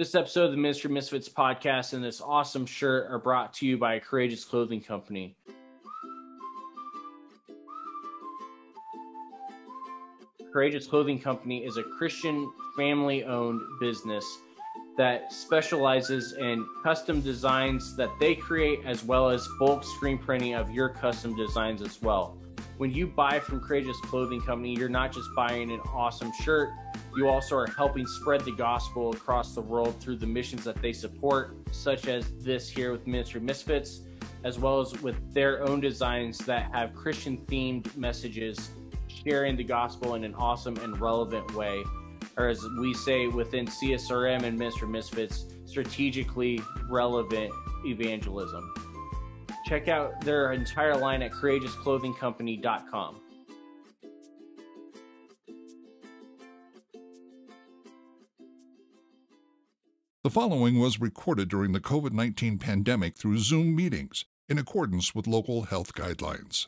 This episode of the Ministry Misfits podcast and this awesome shirt are brought to you by a Courageous Clothing Company. Courageous Clothing Company is a Christian family owned business that specializes in custom designs that they create as well as bulk screen printing of your custom designs as well. When you buy from Courageous Clothing Company, you're not just buying an awesome shirt, you also are helping spread the gospel across the world through the missions that they support, such as this here with Ministry Misfits, as well as with their own designs that have Christian themed messages sharing the gospel in an awesome and relevant way. Or as we say within CSRM and Ministry Misfits, strategically relevant evangelism. Check out their entire line at courageousclothingcompany.com. The following was recorded during the COVID 19 pandemic through Zoom meetings in accordance with local health guidelines.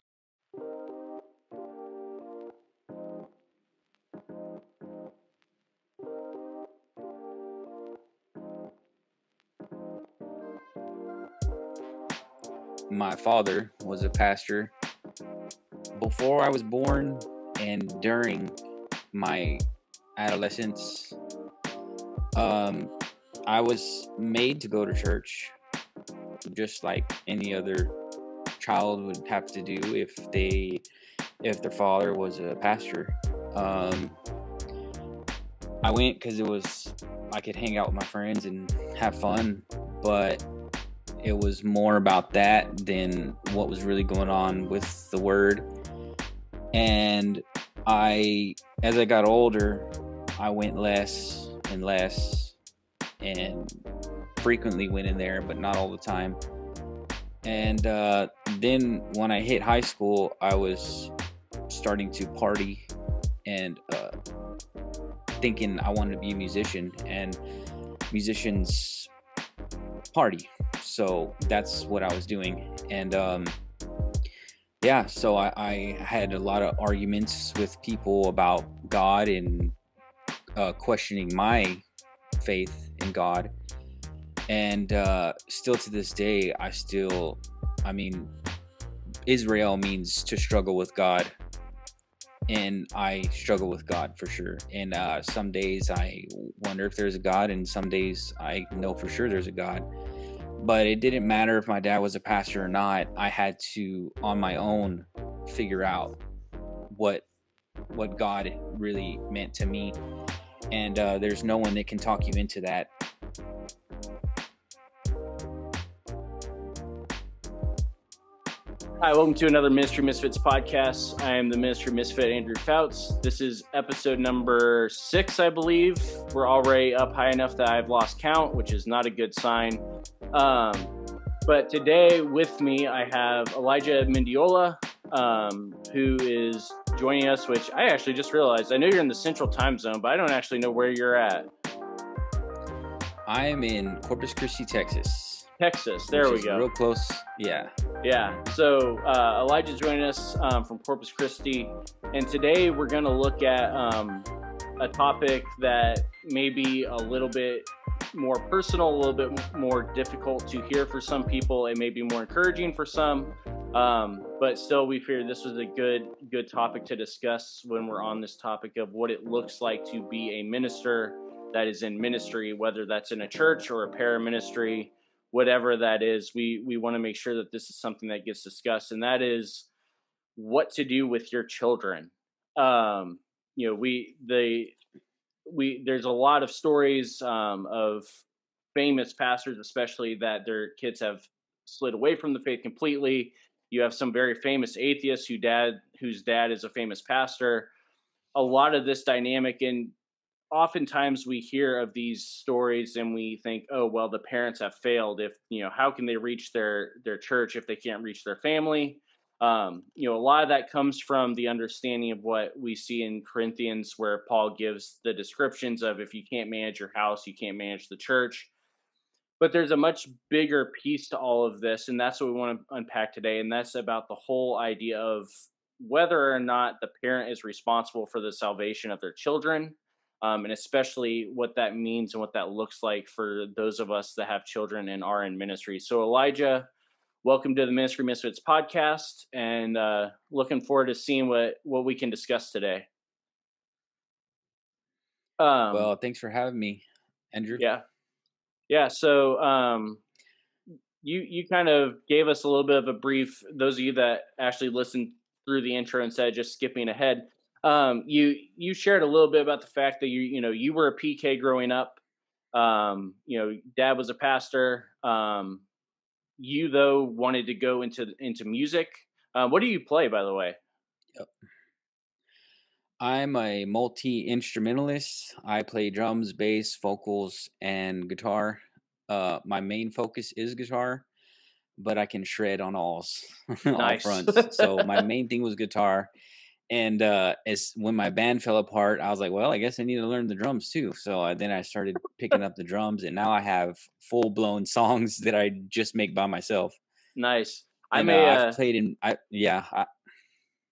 my father was a pastor before I was born and during my adolescence. Um, I was made to go to church just like any other child would have to do if they if their father was a pastor. Um, I went because it was I could hang out with my friends and have fun, but it was more about that than what was really going on with the word. And I, as I got older, I went less and less and frequently went in there, but not all the time. And uh, then when I hit high school, I was starting to party and uh, thinking I wanted to be a musician. And musicians party so that's what I was doing. And um, yeah, so I, I, had a lot of arguments with people about God and uh, questioning my faith in God. And uh, still to this day, I still, I mean, Israel means to struggle with God. And I struggle with God for sure. And uh, some days I wonder if there's a God, and some days I know for sure there's a God but it didn't matter if my dad was a pastor or not i had to on my own figure out what what god really meant to me and uh, there's no one that can talk you into that Hi, welcome to another Ministry Misfits podcast. I am the Ministry Misfit Andrew Fouts. This is episode number six, I believe. We're already up high enough that I've lost count, which is not a good sign. Um, but today with me, I have Elijah Mendiola, um, who is joining us, which I actually just realized. I know you're in the central time zone, but I don't actually know where you're at. I am in Corpus Christi, Texas. Texas, there we go. Real close. Yeah. Yeah. So uh, Elijah's joining us um, from Corpus Christi, and today we're going to look at um, a topic that may be a little bit more personal, a little bit more difficult to hear for some people. It may be more encouraging for some, um, but still, we figured this was a good good topic to discuss when we're on this topic of what it looks like to be a minister that is in ministry, whether that's in a church or a para ministry, whatever that is. We we want to make sure that this is something that gets discussed, and that is what to do with your children. Um, you know, we the we there's a lot of stories um, of famous pastors, especially that their kids have slid away from the faith completely. You have some very famous atheists who dad whose dad is a famous pastor. A lot of this dynamic, and oftentimes we hear of these stories and we think, oh well, the parents have failed. If you know, how can they reach their their church if they can't reach their family? Um, you know, a lot of that comes from the understanding of what we see in Corinthians, where Paul gives the descriptions of if you can't manage your house, you can't manage the church. But there's a much bigger piece to all of this, and that's what we want to unpack today. And that's about the whole idea of whether or not the parent is responsible for the salvation of their children. um, and especially what that means and what that looks like for those of us that have children and are in ministry. So, Elijah, welcome to the Ministry Misfits podcast, and uh, looking forward to seeing what what we can discuss today. Um, well, thanks for having me, Andrew. Yeah, yeah. So, um, you you kind of gave us a little bit of a brief. Those of you that actually listened through the intro instead of just skipping ahead, um, you you shared a little bit about the fact that you you know you were a PK growing up. Um, you know, dad was a pastor. Um, you though wanted to go into into music. Uh, what do you play, by the way? I'm a multi instrumentalist. I play drums, bass, vocals, and guitar. Uh, my main focus is guitar, but I can shred on all, all fronts. so my main thing was guitar. And uh, as when my band fell apart, I was like, well, I guess I need to learn the drums too. So I, then I started picking up the drums, and now I have full blown songs that I just make by myself. Nice. I and, may uh, I've played in. I yeah. I,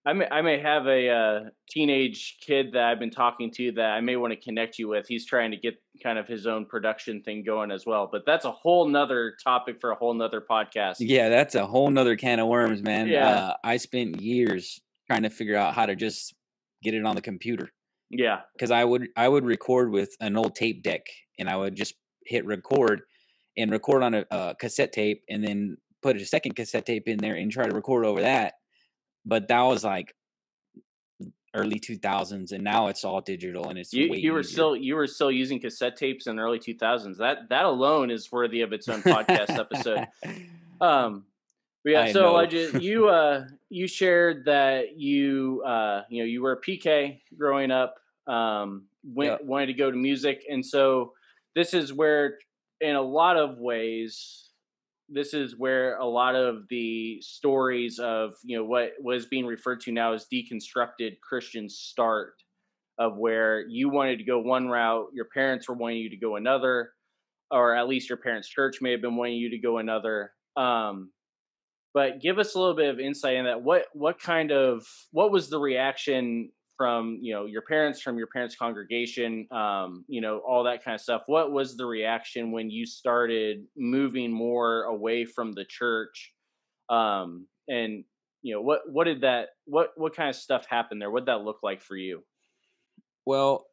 I may I may have a uh, teenage kid that I've been talking to that I may want to connect you with. He's trying to get kind of his own production thing going as well. But that's a whole nother topic for a whole nother podcast. Yeah, that's a whole nother can of worms, man. Yeah. Uh, I spent years trying to figure out how to just get it on the computer. Yeah. Because I would I would record with an old tape deck and I would just hit record and record on a, a cassette tape and then put a second cassette tape in there and try to record over that but that was like early 2000s and now it's all digital and it's you, you were easier. still you were still using cassette tapes in the early 2000s that that alone is worthy of its own podcast episode um yeah I so know. just you uh you shared that you uh you know you were a pk growing up um went yep. wanted to go to music and so this is where in a lot of ways this is where a lot of the stories of you know what was being referred to now as deconstructed Christians start of where you wanted to go one route, your parents were wanting you to go another, or at least your parents' church may have been wanting you to go another. Um, but give us a little bit of insight in that. What what kind of what was the reaction from you know your parents from your parents congregation um, you know all that kind of stuff. What was the reaction when you started moving more away from the church? Um, and you know what what did that what what kind of stuff happened there? What did that look like for you? Well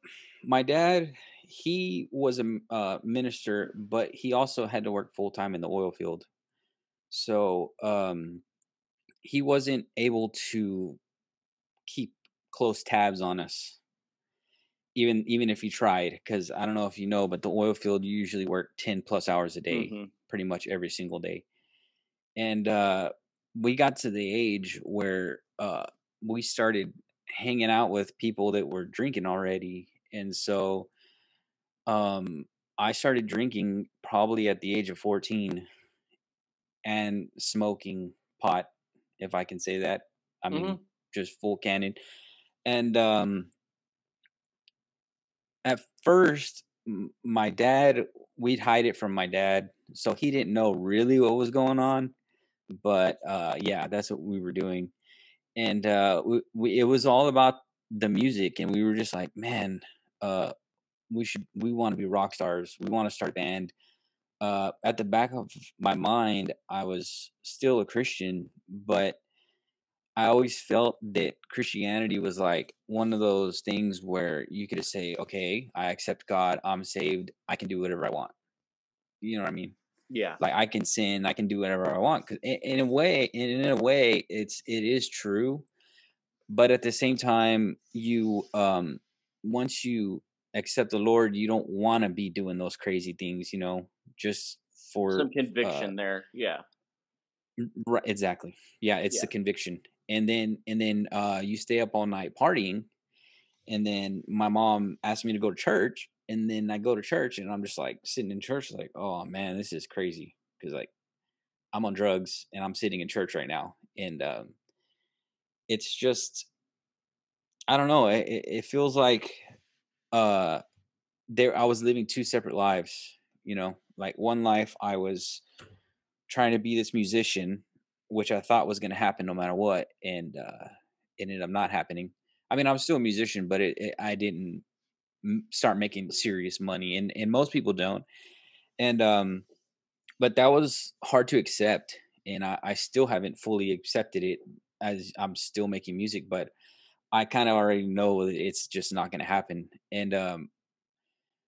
my dad he was a uh, minister but he also had to work full time in the oil field. So um, he wasn't able to close tabs on us even even if you tried because i don't know if you know but the oil field you usually work 10 plus hours a day mm-hmm. pretty much every single day and uh we got to the age where uh we started hanging out with people that were drinking already and so um i started drinking probably at the age of 14 and smoking pot if i can say that i mean mm-hmm. just full cannon and um at first my dad we'd hide it from my dad so he didn't know really what was going on but uh yeah that's what we were doing and uh we, we, it was all about the music and we were just like man uh we should we want to be rock stars we want to start a band. Uh at the back of my mind i was still a christian but I always felt that Christianity was like one of those things where you could just say, okay, I accept God, I'm saved, I can do whatever I want. You know what I mean? Yeah. Like I can sin, I can do whatever I want. Cause in, a way, in, in a way, it's it is true, but at the same time, you um once you accept the Lord, you don't want to be doing those crazy things, you know, just for some conviction uh, there. Yeah. Right. Exactly. Yeah. It's yeah. the conviction and then and then uh, you stay up all night partying and then my mom asked me to go to church and then i go to church and i'm just like sitting in church like oh man this is crazy because like i'm on drugs and i'm sitting in church right now and um, it's just i don't know it, it feels like uh there i was living two separate lives you know? Like one life i was trying to be this musician which I thought was going to happen no matter what, and uh, it ended up not happening. I mean, I'm still a musician, but it, it, I didn't start making serious money and and most people don't and um but that was hard to accept and I, I still haven't fully accepted it as i'm still making music but i kind of already know it's just not going to happen and um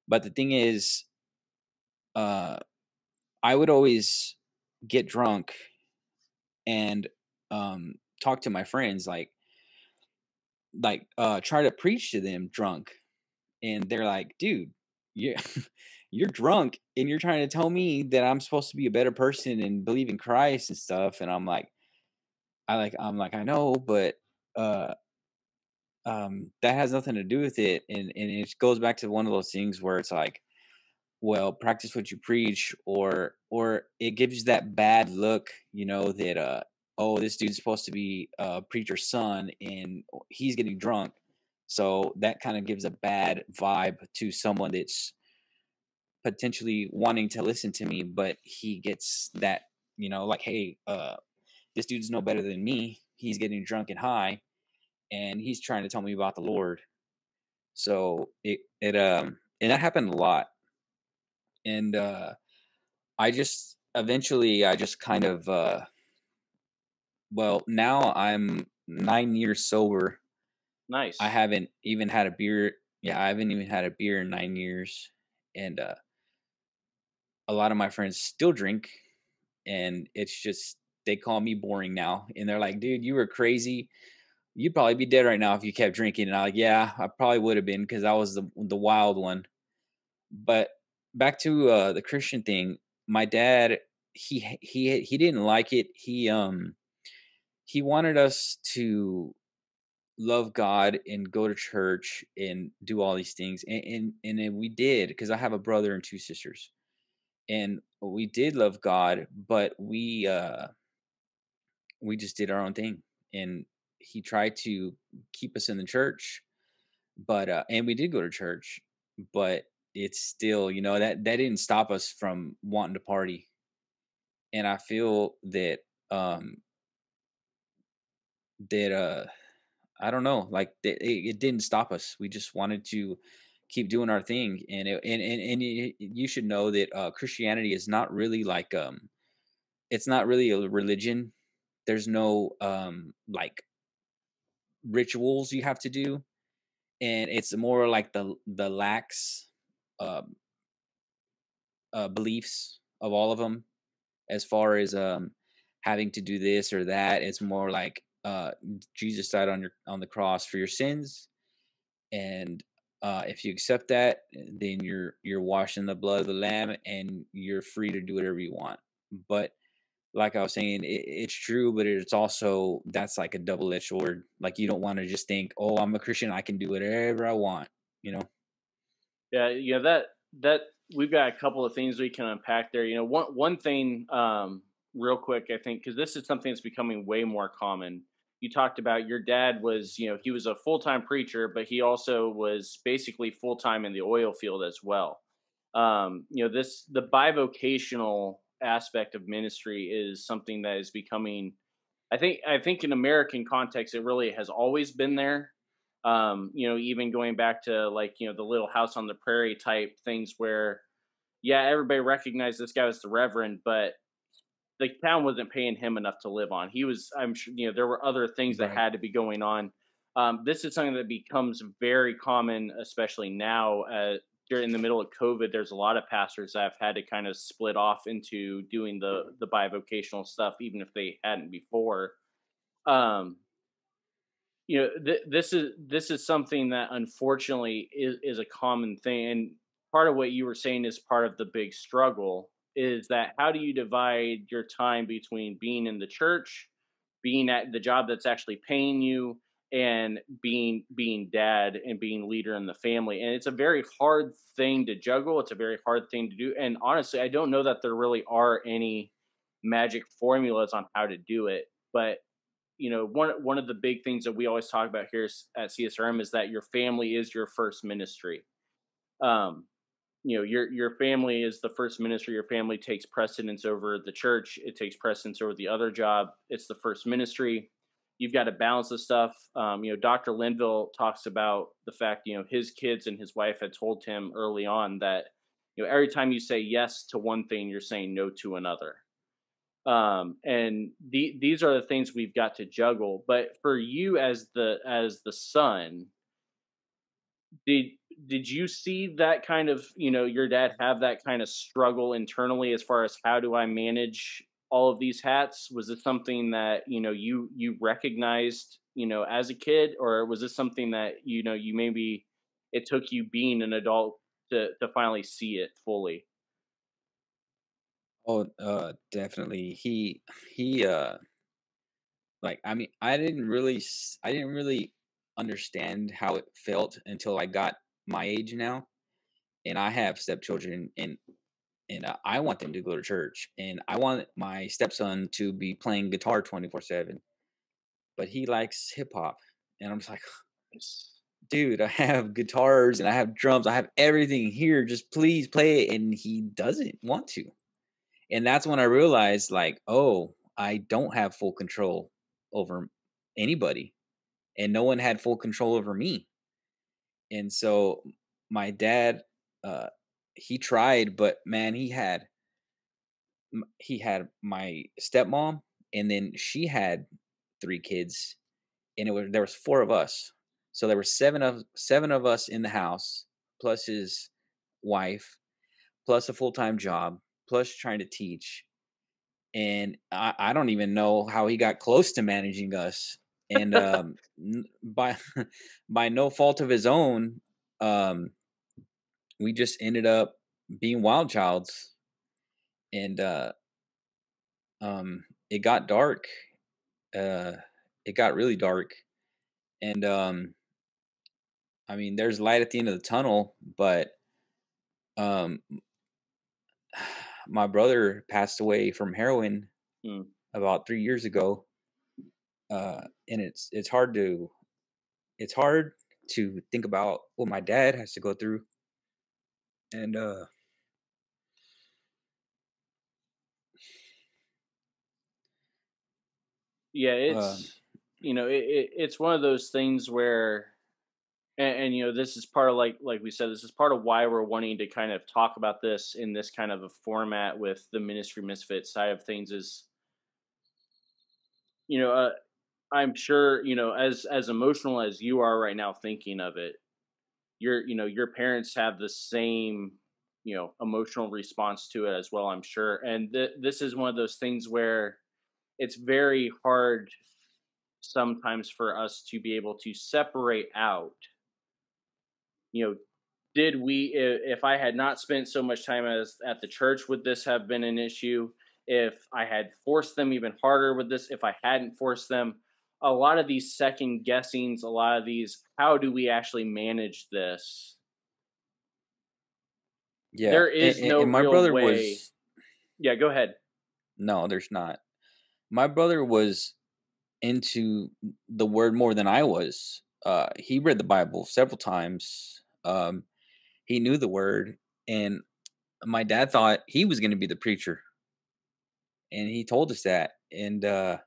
but the thing is uh i would always get drunk and um talk to my friends like like uh try to preach to them drunk and they're like dude you you're drunk and you're trying to tell me that i'm supposed to be a better person and believe in christ and stuff and i'm like i like i'm like i know but uh um that has nothing to do with it and and it goes back to one of those things where it's like well practice what you preach or or it gives that bad look you know that uh oh, this dude's supposed to be a preacher's son and he's getting drunk. So that kind of gives a bad vibe to someone that's potentially wanting to listen to me, but he gets that, you know, like, hey, uh, this dude's no better than me. He's getting drunk and high, and he's trying to tell me about the Lord. So it it um and that happened a lot. And uh I just eventually I just kind of uh well, now I'm nine years sober. Nice. I haven't even had a beer. Yeah, I haven't even had a beer in nine years, and uh, a lot of my friends still drink, and it's just they call me boring now, and they're like, "Dude, you were crazy. You'd probably be dead right now if you kept drinking." And I'm like, "Yeah, I probably would have been because I was the the wild one." But back to uh, the Christian thing, my dad he he he didn't like it. He um he wanted us to love God and go to church and do all these things. And and, and we did because I have a brother and two sisters. And we did love God, but we uh we just did our own thing. And he tried to keep us in the church, but uh and we did go to church, but it's still, you know, that that didn't stop us from wanting to party. And I feel that um that uh I don't know, like it, it didn't stop us. We just wanted to keep doing our thing, and it, and and and you should know that uh, Christianity is not really like um, it's not really a religion. There's no um like rituals you have to do, and it's more like the the lax um uh, beliefs of all of them, as far as um having to do this or that. It's more like uh, Jesus died on your on the cross for your sins, and uh, if you accept that, then you're you're washing the blood of the Lamb, and you're free to do whatever you want. But like I was saying, it, it's true, but it's also that's like a double edged sword. Like you don't want to just think, "Oh, I'm a Christian, I can do whatever I want," you know. Yeah, yeah, that that we've got a couple of things we can unpack there. You know, one one thing, um, real quick, I think, because this is something that's becoming way more common you talked about your dad was, you know, he was a full time preacher, but he also was basically full time in the oil field as well. Um, you know, this the bivocational aspect of ministry is something that is becoming. I think I think in American context, it really has always been there. Um, you know, even going back to like you know the Little House on the Prairie type things where, yeah, everybody recognized this guy was the Reverend, but the town wasn't paying him enough to live on. He was, I'm sure, you know, there were other things that right. had to be going on. Um, this is something that becomes very common, especially now. Uh, during the middle of COVID, there's a lot of pastors that have had to kind of split off into doing the the bivocational stuff, even if they hadn't before. Um, you know, th- this is this is something that unfortunately is is a common thing, and part of what you were saying is part of the big struggle is that how do you divide your time between being in the church, being at the job that's actually paying you, and being being dad and being leader in the family? And it's a very hard thing to juggle it's a very hard thing to do and honestly i don't know that there really are any magic formulas on how to do it but you know one one of the big things that we always talk about here at csrm is that your family is your first ministry um you know your your family is the first ministry your family takes precedence over the church it takes precedence over the other job it's the first ministry you've got to balance the stuff. Um, you know, Dr. Linville talks about the fact, you know, his kids and his wife had told him early on that, you know, every time you say yes to one thing, you're saying no to another. Um, and the, these are the things we've got to juggle. But for you as the as the son, did did you see that kind of you know your dad have that kind of struggle internally as far as how do I manage all of these hats? Was it something that you know you you recognized you know as a kid, or was this something that you know you maybe it took you being an adult to to finally see it fully? Oh, uh, definitely. He he uh like I mean I didn't really s- I didn't really understand how it felt until I got my age now and I have stepchildren and and uh, I want them to go to church and I want my stepson to be playing guitar 24/7 but he likes hip hop and I'm just like dude I have guitars and I have drums I have everything here just please play it and he doesn't want to and that's when I realized like oh I don't have full control over anybody and no one had full control over me. And so my dad uh he tried but man he had he had my stepmom and then she had three kids and it was there was four of us. So there were seven of seven of us in the house plus his wife plus a full-time job plus trying to teach and I, I don't even know how he got close to managing us and um by by no fault of his own um we just ended up being wild childs and uh um it got dark uh it got really dark and um i mean there's light at the end of the tunnel but um my brother passed away from heroin Hmm. about 3 years ago uh and it's it's hard to it's hard to think about what my dad has to go through and uh Yeah, um it's you know it, it it's one of those things where and, and you know this is part of like like we said this is part of why we're wanting to kind of talk about this in this kind of a format with the ministry misfit side of things is you know uh, i'm sure you know as as emotional as you are right now thinking of it your you know your parents have the same you know emotional response to it as well i'm sure. And th- this is one of those things where it's very hard sometimes for us to be able to separate out you know did we if i had not spent so much time as at the church would this have been an issue if i had forced them even harder with this if i hadn't forced them a lot of these second guessings a lot of these how do we actually manage this yeah there is and, no and my brother way was yeah go ahead no there's not my brother was into the word more than I was. Uh, he read the Bible several times. Um, he knew the word, and my dad thought he was going to be the preacher, and he told us that. And uh,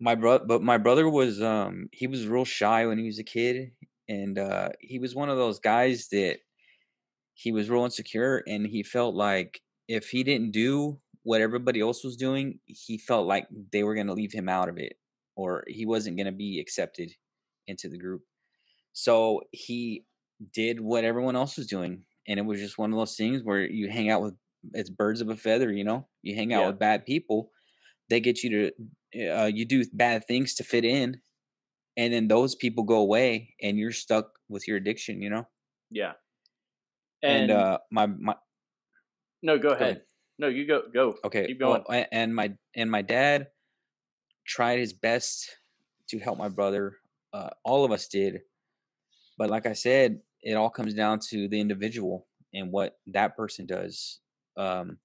my brother, but my brother was um, he was real shy when he was a kid, and uh, he was one of those guys that he was real insecure, and he felt like if he didn't do what everybody else was doing, he felt like they were going to leave him out of it, or he wasn't going to be accepted into the group. So he did what everyone else was doing, and it was just one of those things where you hang out with it's birds of a feather, you know. You hang out yeah with bad people, they get you to uh, you do bad things to fit in, and then those people go away, and you're stuck with your addiction, you know. yeah And and uh, my my no go go ahead ahead. no you go go Okay. keep going a- and my and my dad tried his best to help my brother. Uh, all of us did, but like I said, it all comes down to the individual and what that person does. Um,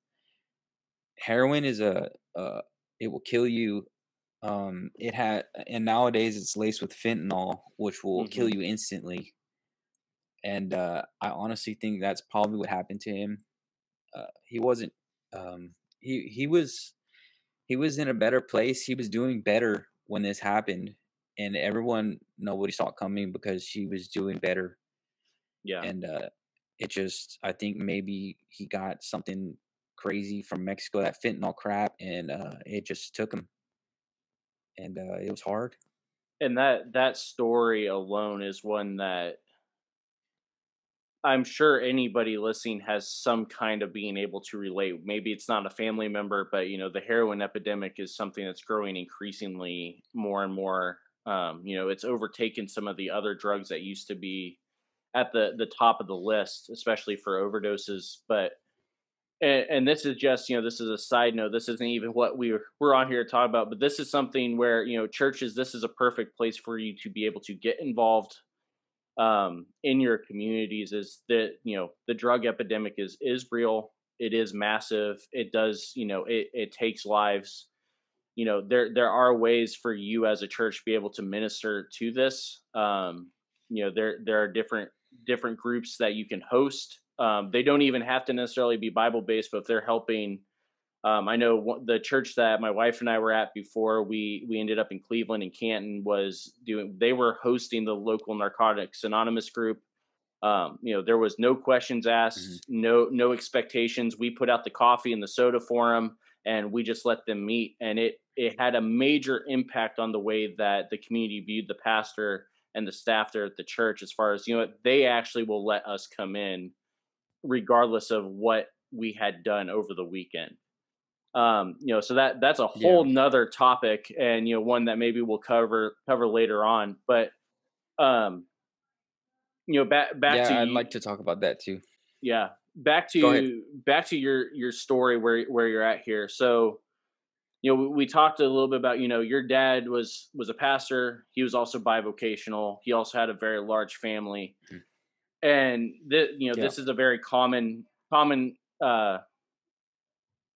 heroin is a uh, it will kill you. Um, it had and nowadays it's laced with fentanyl, which will kill hmm you instantly. And uh, I honestly think that's probably what happened to him. Uh, he wasn't. Um, he he was he was in a better place. He was doing better when this happened, and everyone nobody saw it coming because she was doing better. Yeah. And uh, it just I think maybe he got something crazy from Mexico that fentanyl crap, and uh, it just took him, and uh, it was hard. And that that story alone is one that I'm sure anybody listening has some kind of being able to relate. Maybe it's not a family member, but you know, the heroin epidemic is something that's growing increasingly more and more. Um, you know, it's overtaken some of the other drugs that used to be at the the top of the list, especially for overdoses. But and, and this is just you know this is a side note. This isn't even what we we're, we're on here to talk about. But this is something where you know churches. This is a perfect place for you to be able to get involved um, in your communities is that you know the drug epidemic is is real it is massive it does you know it, it takes lives you know there there are ways for you as a church to be able to minister to this um, you know there there are different different groups that you can host um, they don't even have to necessarily be bible based but if they're helping um, I know the church that my wife and I were at before we we ended up in Cleveland and Canton was doing. They were hosting the local Narcotics Anonymous group. Um, you know, there was no questions asked, mm-hmm. no no expectations. We put out the coffee and the soda for them, and we just let them meet. And it it had a major impact on the way that the community viewed the pastor and the staff there at the church. As far as you know, they actually will let us come in, regardless of what we had done over the weekend um, you know, so that that's a whole yeah. nother topic, and you know, one that maybe we'll cover cover later on. But um, you know, back back yeah, to I'd you, like to talk about that too. Yeah, back to back to your your story where where you're at here. So, you know, we, talked a little bit about you know your dad was was a pastor. He was also bivocational. He also had a very large family, mm-hmm. and the, you know yeah. this is a very common common uh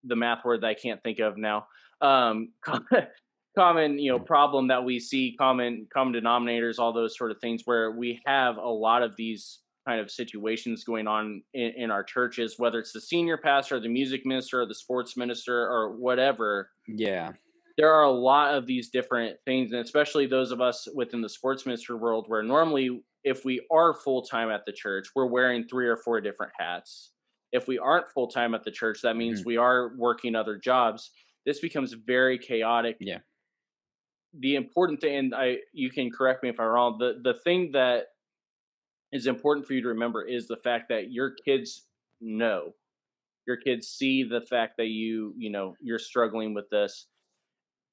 the math word that I can't think of now. Um, common, you know, problem that we see, common common denominators, all those sort of things, where we have a lot of these kind of situations going on in, in our churches, whether it's the senior pastor, or the music minister, or the sports minister, or whatever. Yeah. There are a lot of these different things, and especially those of us within the sports minister world, where normally, if we are full time at the church, we're wearing three or four different hats if we aren't full time at the church, that means mm-hmm. we are working other jobs. This becomes very chaotic. Yeah. The important thing, and I, you can correct me if I'm wrong. The the thing that is important for you to remember is the fact that your kids know, your kids see the fact that you, you know, you're struggling with this.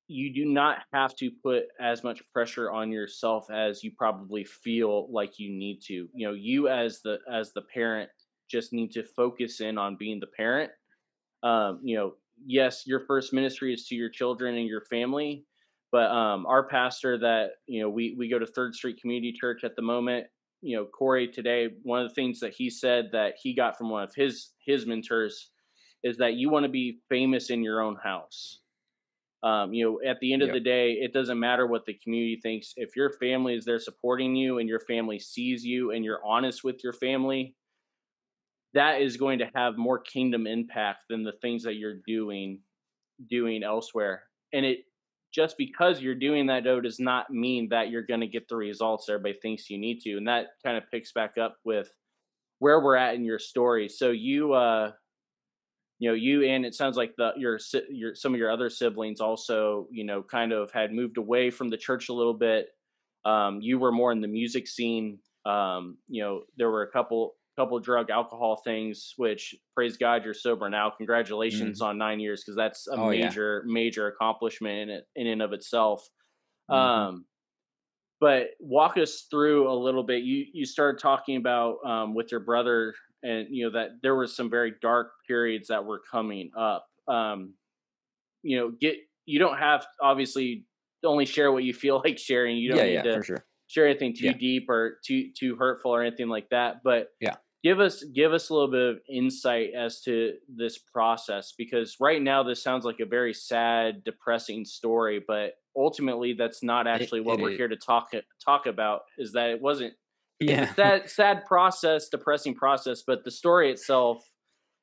You do not have to put as much pressure on yourself as you probably feel like you need to. You know, you as the as the parent just need to focus in on being the parent. Um, you know, yes, your first ministry is to your children and your family, but um, our pastor that you know we we go to Third Street Community Church at the moment. You know, Corey today, one of the things that he said that he got from one of his his mentors is that you want to be famous in your own house. Um, you know, at the end of yep. the day, it doesn't matter what the community thinks. If your family is there supporting you and your family sees you and you're honest with your family, that is going to have more kingdom impact than the things that you're doing doing elsewhere and it just because you're doing that though does not mean that you're going to get the results everybody thinks you need to and that kind of picks back up with where we're at in your story. So you uh you know you and it sounds like the your your some of your other siblings also you know kind of had moved away from the church a little bit. Um you were more in the music scene. Um you know there were a couple couple drug alcohol things which praise god you're sober now congratulations mm. on nine years because that's a oh, major yeah. major accomplishment in it in and of itself mm-hmm. um but walk us through a little bit you you started talking about um with your brother and you know that there was some very dark periods that were coming up um you know get you don't have obviously only share what you feel like sharing you don't yeah, need yeah, to sure. share anything too yeah. deep or too too hurtful or anything like that but yeah give us give us a little bit of insight as to this process because right now this sounds like a very sad depressing story but ultimately that's not actually it, what it we're is. here to talk talk about is that it wasn't yeah sad sad process depressing process but the story itself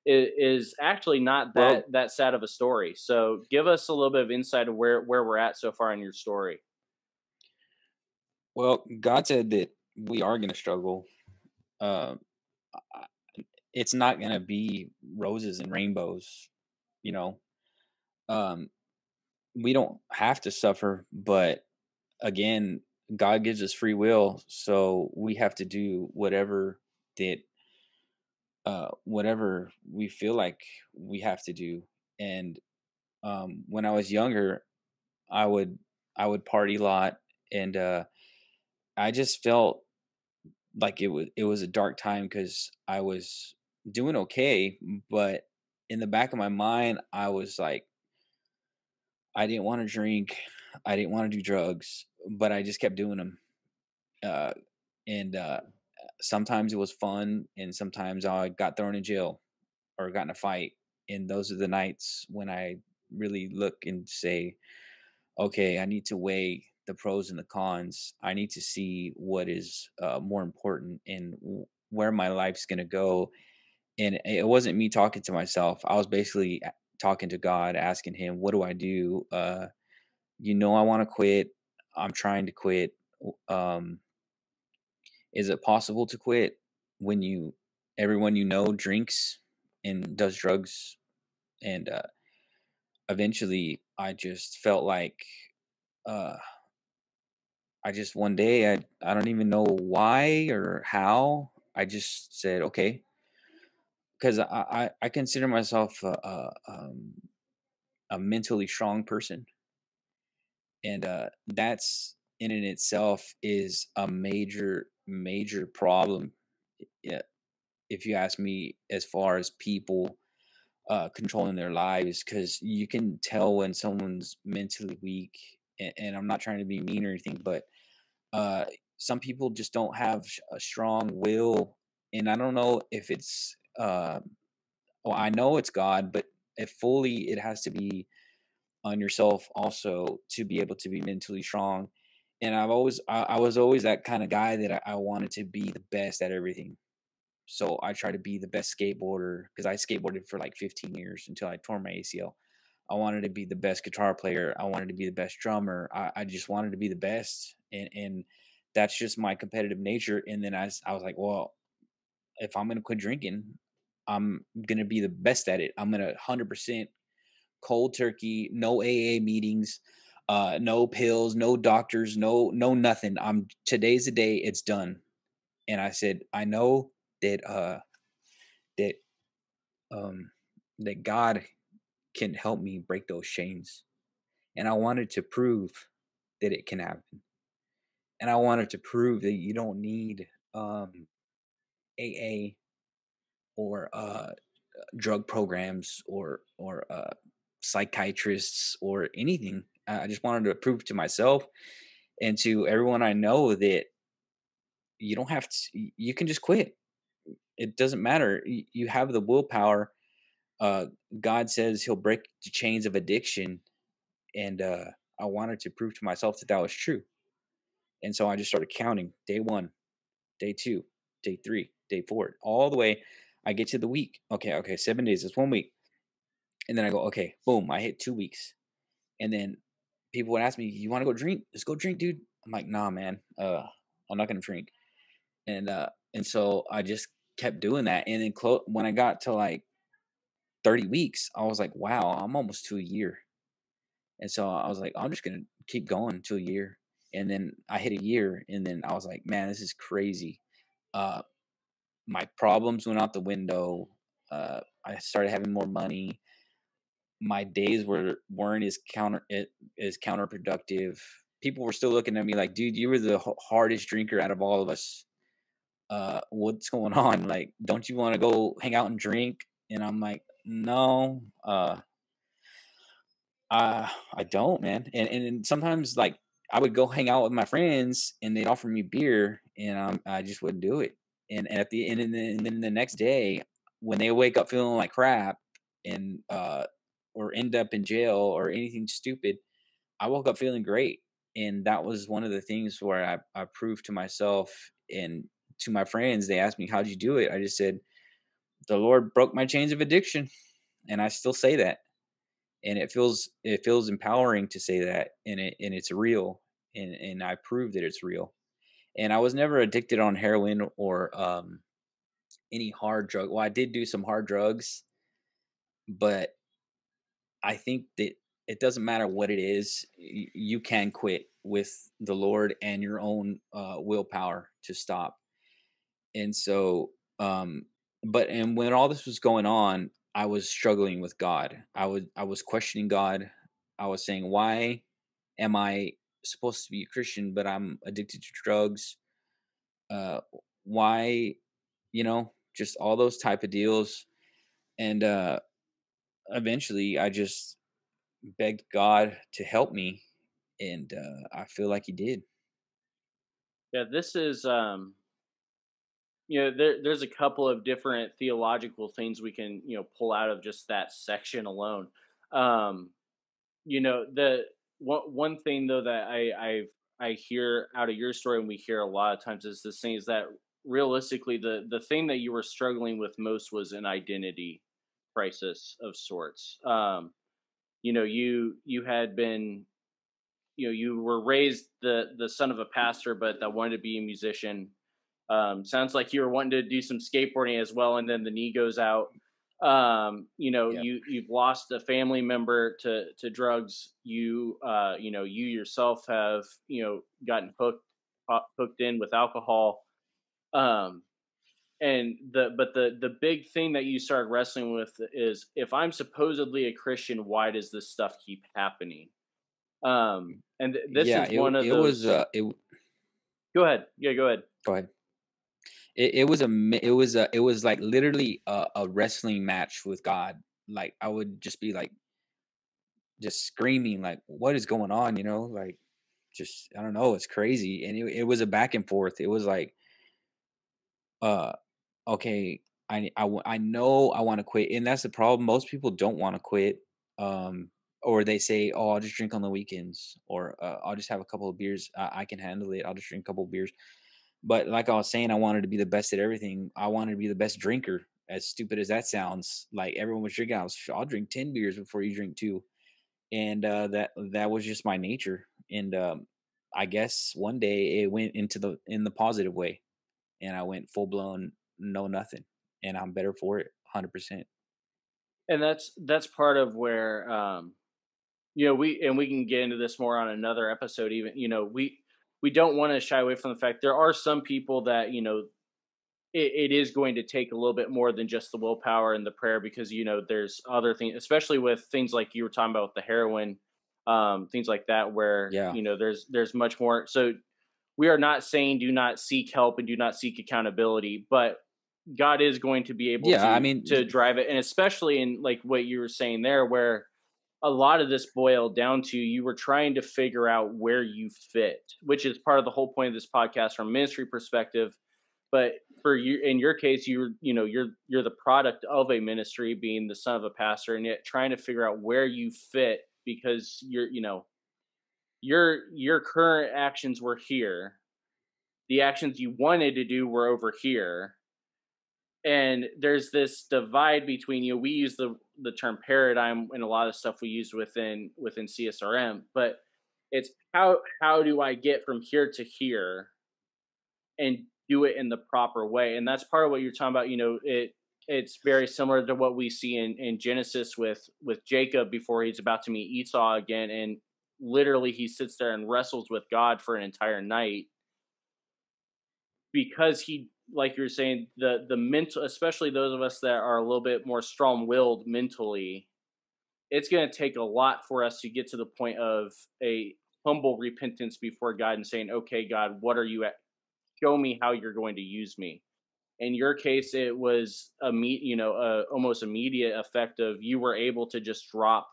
is, actually not that well, that sad of a story. So give us a little bit of insight of where where we're at so far in your story. Well, God said that we are going to struggle. Uh, it's not going to be roses and rainbows, you know. Um, we don't have to suffer, but again, God gives us free will, so we have to do whatever that uh whatever we feel like we have to do. And um when I was younger, I would I would party a lot and uh I just felt like it was it was a dark time cuz I was doing okay, but in the back of my mind I was like I didn't want to drink. I didn't want to do drugs, but I just kept doing them. Uh, and uh, sometimes it was fun, and sometimes I got thrown in jail or got in a fight. And those are the nights when I really look and say, okay, I need to weigh the pros and the cons. I need to see what is uh, more important and where my life's going to go. And it wasn't me talking to myself. I was basically talking to God, asking Him, "What do I do? Uh, you know, I want to quit. I'm trying to quit. Um, is it possible to quit when you everyone you know drinks and does drugs?" And uh, eventually, I just felt like. Uh, I just one day I I don't even know why or how I just said okay because I, I, I consider myself a, a, um, a mentally strong person, and uh, that's in and itself is a major major problem. If you ask me, as far as people uh, controlling their lives, because you can tell when someone's mentally weak. And, and, I'm not trying to be mean or anything, but uh, some people just don't have a strong will, and I don't know if it's uh, well, I know it's God, but if fully it has to be on yourself also to be able to be mentally strong. And I've always, I, I was always that kind of guy that I, I, wanted to be the best at everything. So I try to be the best skateboarder because I skateboarded for like 15 years until I tore my ACL. I wanted to be the best guitar player. I wanted to be the best drummer. I, I just wanted to be the best. And, and that's just my competitive nature. And then I, I was like, well, if I'm going to quit drinking, I'm gonna be the best at it. I'm gonna hundred percent cold turkey, no AA meetings, uh, no pills, no doctors, no no nothing. I'm today's the day. It's done. And I said, I know that uh that um that God can help me break those chains. And I wanted to prove that it can happen. And I wanted to prove that you don't need um AA or uh, drug programs or or uh, psychiatrists or anything. I just wanted to prove to myself and to everyone I know that you don't have to. You can just quit. It doesn't matter. You have the willpower. Uh, God says He'll break the chains of addiction, and uh, I wanted to prove to myself that that was true. And so I just started counting day one, day two, day three, day four, all the way I get to the week. Okay, okay, seven days. It's one week. And then I go, okay, boom, I hit two weeks. And then people would ask me, You want to go drink? Let's go drink, dude. I'm like, nah, man. Uh, I'm not gonna drink. And uh and so I just kept doing that. And then clo- when I got to like 30 weeks, I was like, wow, I'm almost to a year. And so I was like, I'm just gonna keep going to a year. And then I hit a year, and then I was like, man, this is crazy. Uh, my problems went out the window. Uh, I started having more money. My days were weren't as counter as counterproductive. People were still looking at me like, "Dude, you were the hardest drinker out of all of us. Uh, what's going on? Like, don't you want to go hang out and drink?" And I'm like, "No, uh, uh, I don't, man." And and sometimes like I would go hang out with my friends, and they'd offer me beer, and um, I just wouldn't do it and, and at the end and then, and then the next day when they wake up feeling like crap and uh or end up in jail or anything stupid i woke up feeling great and that was one of the things where i, I proved to myself and to my friends they asked me how'd you do it i just said the Lord broke my chains of addiction, and I still say that, and it feels it feels empowering to say that, and it and it's real, and and I proved that it's real, and I was never addicted on heroin or um any hard drug. Well, I did do some hard drugs, but I think that it doesn't matter what it is, you can quit with the Lord and your own uh, willpower to stop. And so, um, but and when all this was going on, I was struggling with God. I would I was questioning God. I was saying, why am I supposed to be a Christian, but I'm addicted to drugs? Uh, why, you know, just all those type of deals. And uh, eventually, I just begged God to help me, and uh, I feel like He did. Yeah, this is um, you know there, there's a couple of different theological things we can you know pull out of just that section alone. Um, you know the one one thing though that I I I hear out of your story and we hear a lot of times is this thing is that realistically the the thing that you were struggling with most was an identity crisis of sorts. Um, you know you you had been you know you were raised the the son of a pastor but that wanted to be a musician um, sounds like you were wanting to do some skateboarding as well and then the knee goes out. Um, you know you you've lost a family member to to drugs. You uh, you know you yourself have you know gotten hooked hooked in with alcohol. Um and the but the the big thing that you started wrestling with is if i'm supposedly a christian why does this stuff keep happening? Um and this yeah, is one it, of it those was uh, it go ahead. Yeah go ahead. Go ahead it, it was a it was a it was like literally a, a wrestling match with god like i would just be like just screaming like what is going on you know like just i don't know it's crazy and it, it was a back and forth it was like uh okay, I I, I know I want to quit, and that's the problem. Most people don't want to quit, um, or they say, "Oh, I'll just drink on the weekends," or uh, "I'll just have a couple of beers. I, I can handle it. I'll just drink a couple of beers." But like I was saying, I wanted to be the best at everything. I wanted to be the best drinker. As stupid as that sounds, like everyone was drinking, I was, I'll drink ten beers before you drink two, and uh, that that was just my nature. And um, I guess one day it went into the in the positive way, and I went full blown know nothing, and I'm better for it, hundred percent. And that's that's part of where um, you know we and we can get into this more on another episode. Even you know we we don't want to shy away from the fact there are some people that you know it, it is going to take a little bit more than just the willpower and the prayer because you know there's other things, especially with things like you were talking about with the heroin, um, things like that, where yeah. you know there's there's much more. So we are not saying do not seek help and do not seek accountability, but God is going to be able yeah, to, I mean, to drive it. And especially in like what you were saying there, where a lot of this boiled down to you were trying to figure out where you fit, which is part of the whole point of this podcast from ministry perspective. But for you, in your case, you're, you know, you're, you're the product of a ministry being the son of a pastor and yet trying to figure out where you fit because you're, you know, your, your current actions were here. The actions you wanted to do were over here and there's this divide between you we use the the term paradigm and a lot of stuff we use within within CSRM but it's how how do I get from here to here and do it in the proper way? And that's part of what you're talking about you know it it's very similar to what we see in in Genesis with with Jacob before he's about to meet Esau again and literally he sits there and wrestles with God for an entire night because he like you were saying, the the mental, especially those of us that are a little bit more strong willed mentally, it's going to take a lot for us to get to the point of a humble repentance before God and saying, "Okay, God, what are you at? Show me how you're going to use me." In your case, it was a meet, you know, a almost immediate effect of you were able to just drop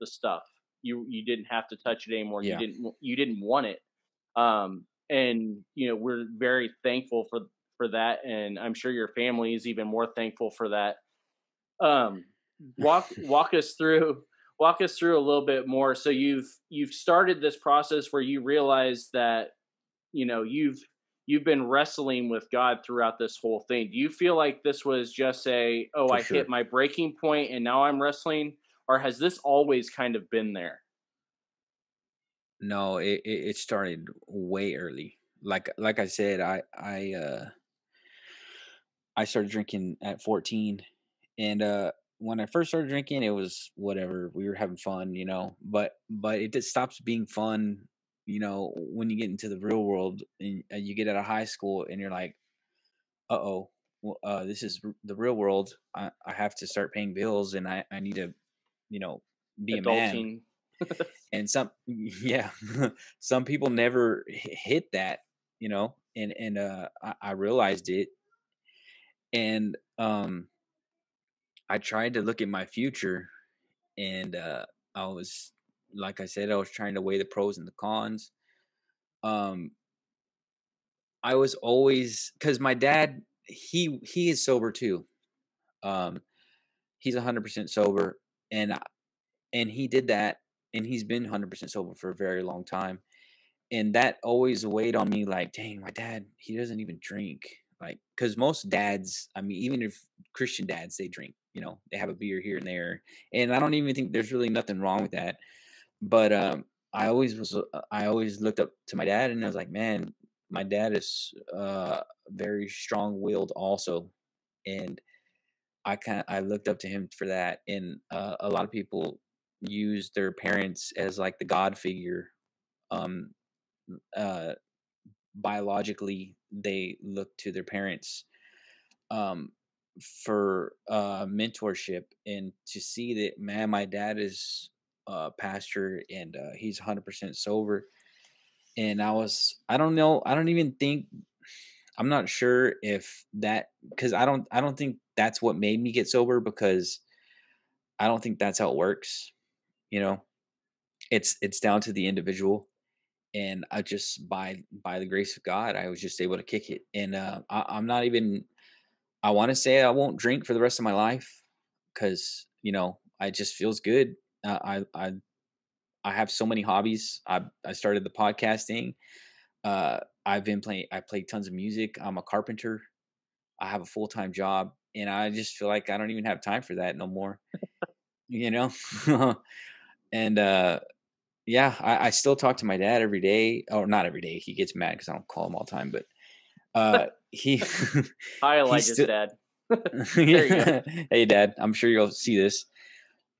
the stuff. You you didn't have to touch it anymore. Yeah. You didn't you didn't want it. Um, and you know we're very thankful for for that, and I'm sure your family is even more thankful for that. Um, walk walk us through walk us through a little bit more. So you've you've started this process where you realize that you know you've you've been wrestling with God throughout this whole thing. Do you feel like this was just a, oh, For I sure. hit my breaking point and now I'm wrestling? Or has this always kind of been there? No, it, it it started way early. Like like I said, I I uh I started drinking at 14 and uh when I first started drinking it was whatever, we were having fun, you know, but but it just stops being fun, you know, when you get into the real world and uh, you get out of high school and you're like, "Uh-oh, well, uh this is the real world. I I have to start paying bills and I I need to, you know, be a man." And some yeah some people never h- hit that you know and and uh I, I realized it and um i tried to look at my future and uh i was like i said i was trying to weigh the pros and the cons um i was always because my dad he he is sober too um he's 100% sober and and he did that and he's been 100% sober for a very long time and that always weighed on me like dang my dad he doesn't even drink like because most dads i mean even if christian dads they drink you know they have a beer here and there and i don't even think there's really nothing wrong with that but um i always was uh, i always looked up to my dad and i was like man my dad is uh very strong-willed also and i kind of i looked up to him for that and uh, a lot of people use their parents as like the god figure um uh biologically they look to their parents um for uh mentorship and to see that man my dad is a pastor and uh, he's 100% sober. And i was i don't know i don't even think i'm not sure if that because i don't i don't think that's what made me get sober because i don't think that's how it works you know? It's it's down to the individual and i just by by the grace of god i was just able to kick it and uh I, i'm not even i want to say i won't drink for the rest of my life because you know i just feels good uh, i i i have so many hobbies i i started the podcasting uh i've been playing i play tons of music i'm a carpenter i have a full-time job and i just feel like i don't even have time for that no more you know? And uh yeah, I, I still talk to my dad every day. Oh, not every day. He gets mad because I don't call him all the time. But uh, he, Hi, Elijah's still- dad. hey, Dad, I'm sure you'll see this.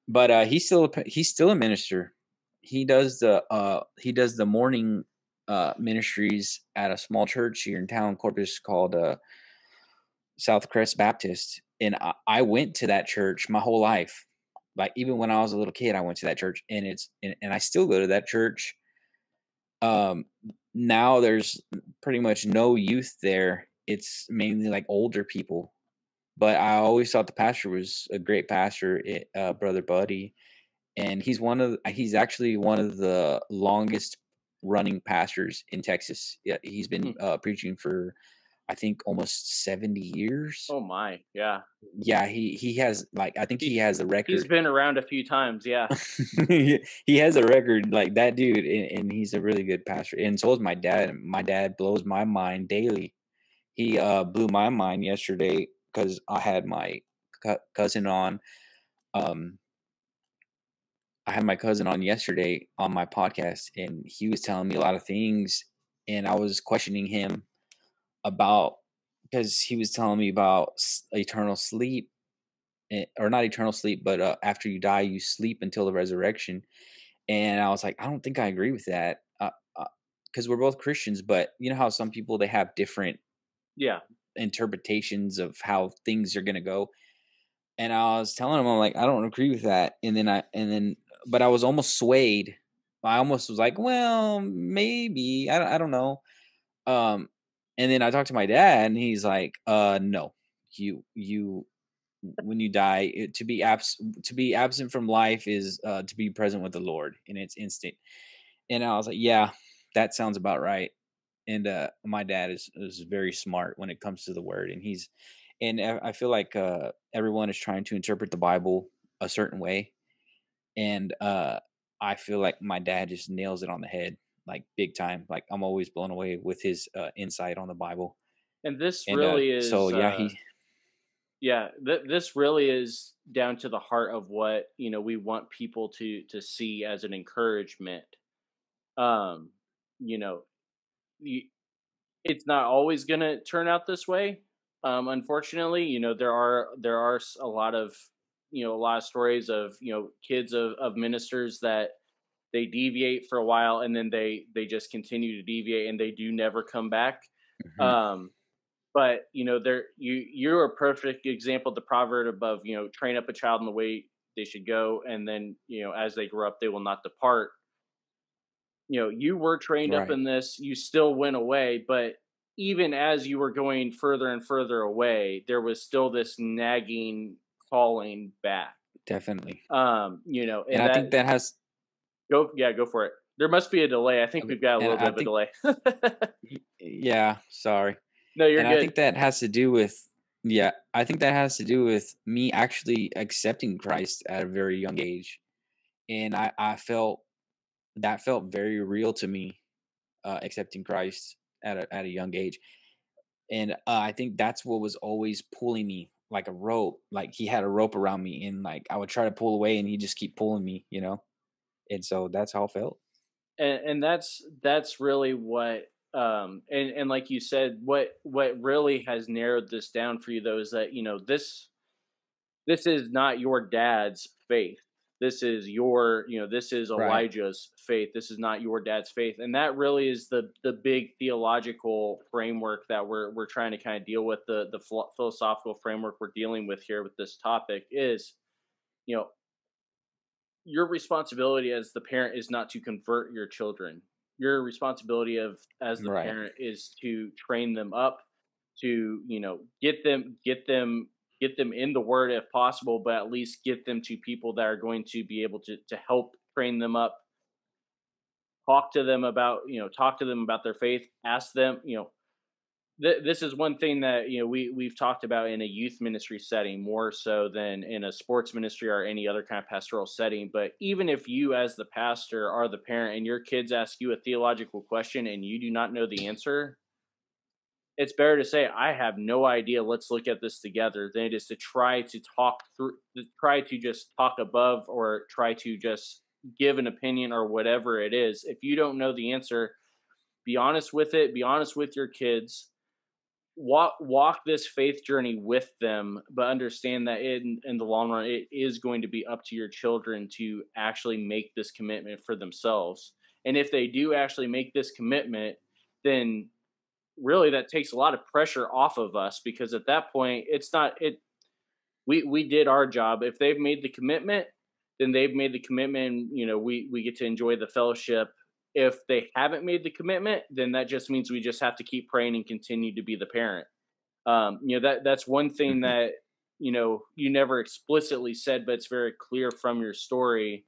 But uh, he's still a, he's still a minister. He does the uh, he does the morning uh, ministries at a small church here in town, Corpus, called uh, South Crest Baptist. And I, I went to that church my whole life like even when I was a little kid, I went to that church, and it's and, and I still go to that church. Um, now there's pretty much no youth there. It's mainly like older people, but I always thought the pastor was a great pastor, eh, uh, brother Buddy, and he's one of he's actually one of the longest running pastors in Texas. Yeah, he's been uh, preaching for I think almost seventy years. Oh my, yeah. Yeah, he he has like I think he, He- has the record. He's been around a few times, yeah. he has a record like that dude and, and he's a really good pastor and so is my dad my dad blows my mind daily he uh blew my mind yesterday because i had my cou- cousin on um i had my cousin on yesterday on my podcast and he was telling me a lot of things and i was questioning him about because he was telling me about eternal sleep eh, or not eternal sleep, but uh, after you die, you sleep until the resurrection. And I was like, I don't think I agree with that, because we're both Christians. But you know how some people they have different Yeah. interpretations of how things are gonna go. And I was telling him, I'm like, I don't agree with that. And then I and then, but I was almost swayed. I almost was like, well, maybe I I don't know. Um, and then I talked to my dad, and he's like, uh, no, you you when you die it, to be abs to be absent from life is uh to be present with the lord and it's instant. And i was like yeah that sounds about right. And uh my dad is is very smart when it comes to the word and he's and i I feel like uh everyone is trying to interpret the bible a certain way and uh i feel like my dad just nails it on the head like big time. Like I'm always blown away with his uh, insight on the Bible. And this And uh, really is so yeah, uh, he yeah th- this really is down to the heart of what you know we want people to to see as an encouragement um you know you, it's not always going to turn out this way um unfortunately you know there are there are a lot of you know a lot of stories of you know kids of of ministers that they deviate for a while and then they they just continue to deviate and they do never come back Mhm. um but you know there you you're a perfect example of the proverb above you know train up a child in the way they should go and then you know as they grow up they will not depart you know you were trained up in this you still went away but even as you were going further and further away there was still this nagging calling back definitely. um you know And, I think that has go yeah go for it there must be a delay i think we've got a and little I bit of a delay yeah, sorry. no you're and good I think that has to do with yeah, I think that has to do with me actually accepting Christ at a very young age. And I I felt that felt very real to me uh accepting Christ at a at a young age. And uh, I think that's what was always pulling me like a rope. Like he had a rope around me and like I would try to pull away and he just keep pulling me, you know. And so that's how I felt. and, and that's that's really what um and and like you said what what really has narrowed this down for you though is that you know this this is not your dad's faith this is your you know this is Right. elijah's faith this is not your dad's faith and that really is the the big theological framework that we're we're trying to kind of deal with the the philosophical framework we're dealing with here with this topic is you know your responsibility as the parent is not to convert your children your responsibility of as the Right. parent is to train them up to you know get them get them get them in the word if possible but at least get them to people that are going to be able to to help train them up talk to them about you know talk to them about their faith ask them you know th- this is one thing that you know we we've talked about in a youth ministry setting more so than in a sports ministry or any other kind of pastoral setting but even if you as the pastor are the parent and your kids ask you a theological question and you do not know the answer it's better to say i have no idea. Let's look at this together than it is to try to talk through to try to just talk above or try to just give an opinion or whatever it is. If you don't know the answer be honest with it be honest with your kids walk walk this faith journey with them but understand that in in the long run it is going to be up to your children to actually make this commitment for themselves. And if they do actually make this commitment then really that takes a lot of pressure off of us because at that point it's not it we we did our job. If they've made the commitment then they've made the commitment you know we we get to enjoy the fellowship if they haven't made the commitment then that just means we just have to keep praying and continue to be the parent um you know that that's one thing Mhm. that you know you never explicitly said but it's very clear from your story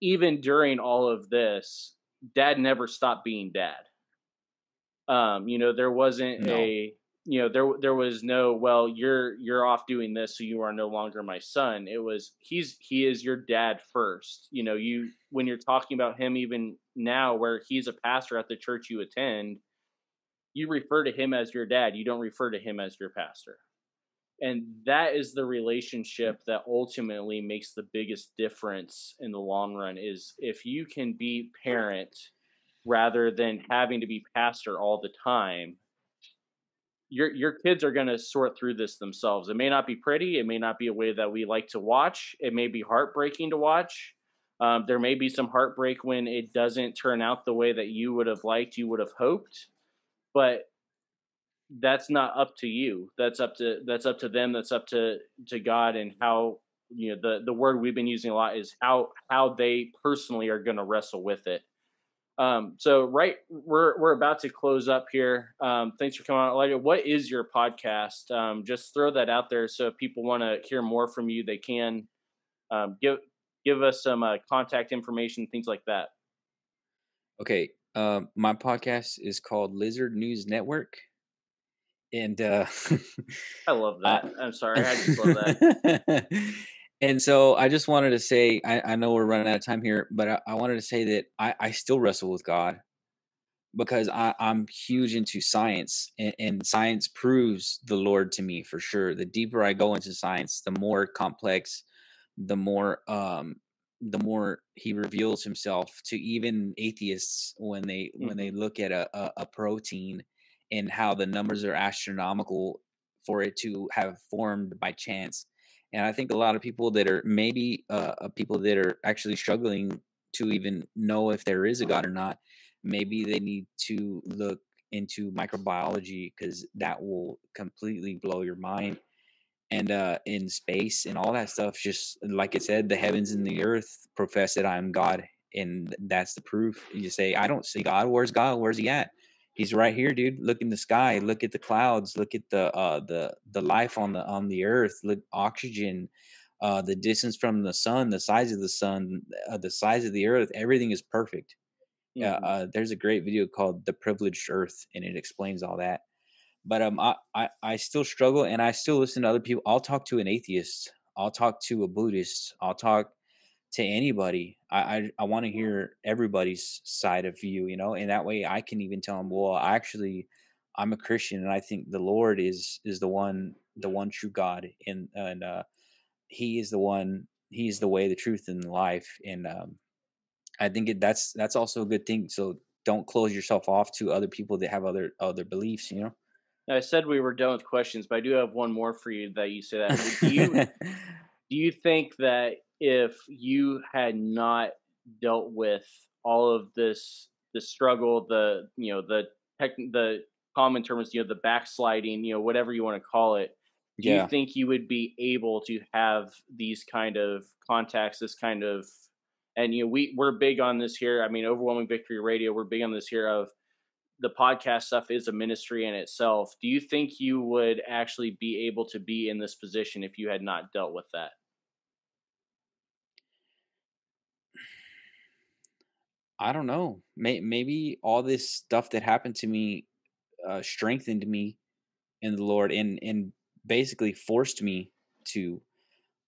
even during all of this dad never stopped being dad um you know there wasn't No. a you know there there was no well you're you're off doing this so you are no longer my son. It was he's he is your dad first. You know you when you're talking about him even now where he's a pastor at the church you attend you refer to him as your dad. You don't refer to him as your pastor. And that is the relationship that ultimately makes the biggest difference in the long run is if you can be parent rather than having to be pastor all the time your your kids are going to sort through this themselves. It may not be pretty it may not be a way that we like to watch it may be heartbreaking to watch. Um, there may be some heartbreak when it doesn't turn out the way that you would have liked you would have hoped but that's not up to you. That's up to that's up to them that's up to to god and how you know the the word we've been using a lot is how how they personally are going to wrestle with it um so right we're we're about to close up here um thanks for coming on Elijah. what is your podcast um just throw that out there so if people want to hear more from you they can um give give us some uh, contact information things like that Okay. Um, my podcast is called Lizard News Network. And uh i love that i'm sorry i just love that and so I just wanted to say, I, I know we're running out of time here, but I, I wanted to say that I, I still wrestle with God. because I, I'm huge into science and, and science proves the Lord to me for sure. The deeper I go into science, the more complex, the more um the more he reveals himself to even atheists when they mm-hmm. when they look at a, a, a protein and how the numbers are astronomical for it to have formed by chance and i think a lot of people that are maybe uh, uh people that are actually struggling to even know if there is a god or not maybe they need to look into microbiology because that will completely blow your mind. And uh in space and all that stuff just like i said the heavens and the earth profess that i'm god and that's the proof. You say i don't see god. Where's god? Where's he at he's right here dude. Look in the sky look at the clouds look at the uh the the life on the on the earth look oxygen uh the distance from the sun the size of the sun uh, the size of the earth everything is perfect. Yeah mm-hmm. uh, there's a great video called the privileged earth and it explains all that. But um I, I i still struggle and i still listen to other people. I'll talk to an atheist. I'll talk to a buddhist. I'll talk to anybody i i, I want to hear everybody's side of view you know and that way i can even tell them well I actually i'm a christian and i think the lord is is the one the one true god and and uh he is the one he's the way the truth and the life and um i think it, that's that's also a good thing so don't close yourself off to other people that have other other beliefs you know? I said we were done with questions, but I do have one more for you that you say that. Do you, do you think that if you had not dealt with all of this, the struggle, the, you know, the tech, the common terms, you know, the backsliding, you know, whatever you want to call it, do yeah. you think you would be able to have these kind of contacts, this kind of, and you know, we we're big on this here. I mean, overwhelming victory radio, we're big on this here of the podcast stuff is a ministry in itself. Do you think you would actually be able to be in this position if you had not dealt with that? I don't know. Maybe all this stuff that happened to me uh, strengthened me in the Lord and and basically forced me to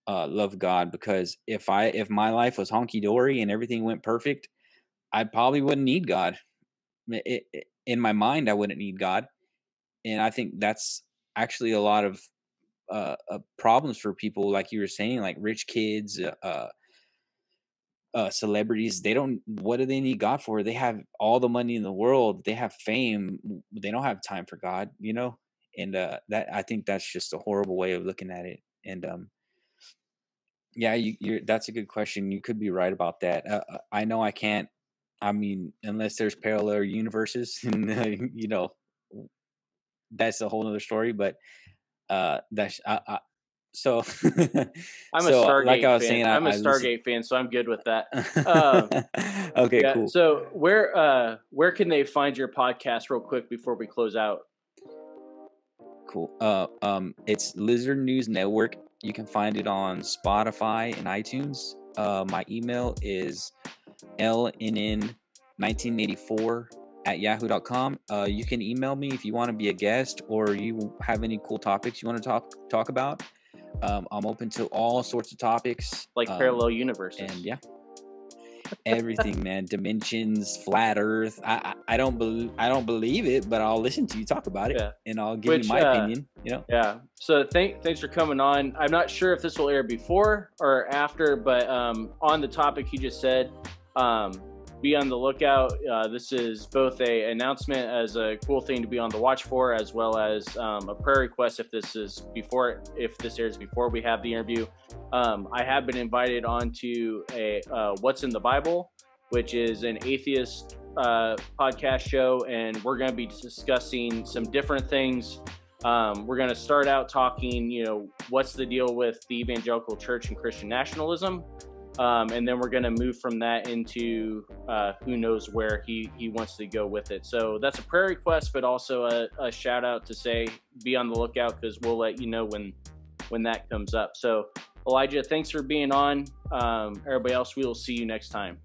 uh, love God. Because if I if my life was honky dory and everything went perfect, I probably wouldn't need God. It, it, in my mind, I wouldn't need God, and I think that's actually a lot of uh, uh, problems for people, like you were saying, like rich kids, uh, uh, celebrities. They don't. What do they need God for? They have all the money in the world. They have fame. They don't have time for God. You know, and uh, that I think that's just a horrible way of looking at it. And um, yeah, you, are that's a good question. You could be right about that. Uh, uh I know I can't I mean, unless there's parallel universes, and uh, you know, that's a whole other story. But uh, that's I, I, so. I'm so, a Stargate like I was fan. Saying, I'm I, a Stargate fan, so I'm good with that. Um, okay, yeah, cool. So where uh, where can they find your podcast, real quick, before we close out? Cool. Uh, um, it's Lizard News Network. You can find it on Spotify and iTunes. Uh, my email is lnn1984 at yahoo.com. Uh, you can email me if you want to be a guest or you have any cool topics you want to talk talk about. Um, I'm open to all sorts of topics, like um, parallel universes. And yeah, everything, man. Dimensions, flat Earth. I, I, I don't believe I don't believe it, but I'll listen to you talk about it, yeah. and I'll give Which, you my uh, opinion. You know. Yeah. So thank thanks for coming on. I'm not sure if this will air before or after, but um, on the topic you just said, um, be on the lookout. Uh, this is both a announcement as a cool thing to be on the watch for, as well as um, a prayer request if this is before if this airs before we have the interview. Um, I have been invited onto a uh, What's in the Bible, which is an atheist uh, podcast show, and we're going to be discussing some different things. Um, we're going to start out talking, you know, what's the deal with the evangelical church and Christian nationalism. Um, and then we're going to move from that into uh, who knows where he, he wants to go with it. So that's a prayer request, but also a, a shout out to say be on the lookout because we'll let you know when when that comes up. So Elijah, thanks for being on. Um, everybody else, we will see you next time.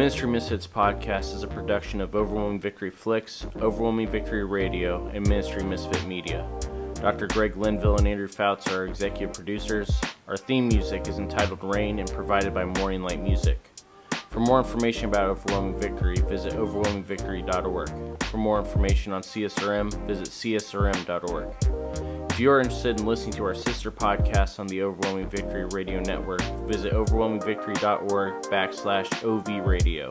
Ministry Misfits podcast is a production of Overwhelming Victory Flicks, Overwhelming Victory Radio, and Ministry Misfit Media. Dr. Greg Linville and Andrew Fouts are our executive producers. Our theme music is entitled Rain and provided by Morning Light Music. For more information about Overwhelming Victory, visit overwhelmingvictory.org. For more information on CSRM, visit csrm.org. If you are interested in listening to our sister podcast on the Overwhelming Victory Radio Network, visit overwhelmingvictory.org backslash OV radio.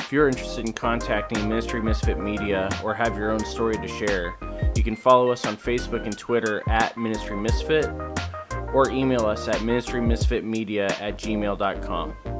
If you're interested in contacting Ministry Misfit Media or have your own story to share, you can follow us on Facebook and Twitter at Ministry Misfit or email us at ministrymisfitmedia at gmail.com.